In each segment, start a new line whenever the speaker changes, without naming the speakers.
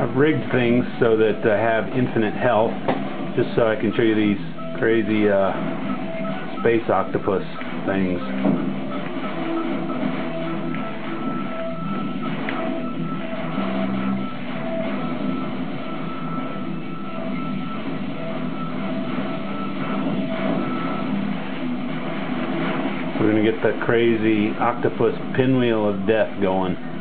I've rigged things so that I have infinite health, just so I can show you these crazy uh, space octopus things. We're going to get the crazy octopus pinwheel of death going.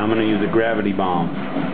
I'm going to use a gravity bomb.